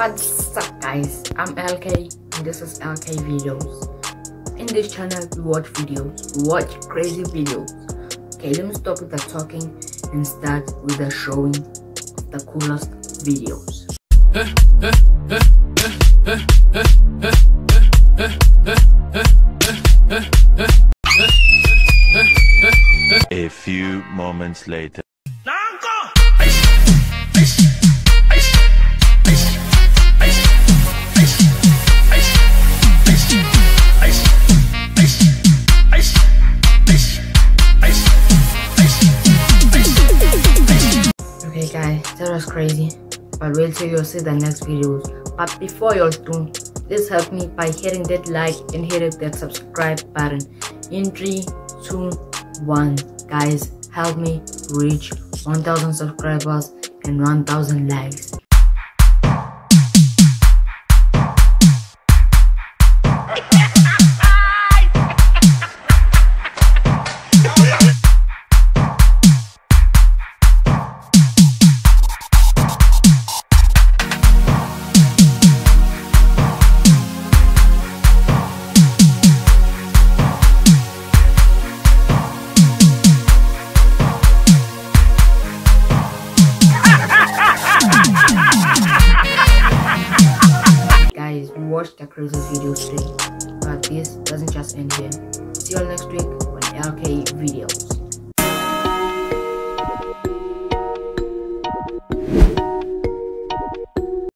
What's up guys, I'm LK and this is LK Videos. In this channel we watch videos, we watch crazy videos. Okay, let me stop with the talking and start with the showing of the coolest videos. A few moments later. Guys, that was crazy. But wait till you see the next videos. But before you all do, please help me by hitting that like and hitting that subscribe button. In 3, 2, 1. Guys, help me reach 1000 subscribers and 1000 likes. Watched the crazy video today, but this doesn't just end here. See you all next week on LK videos.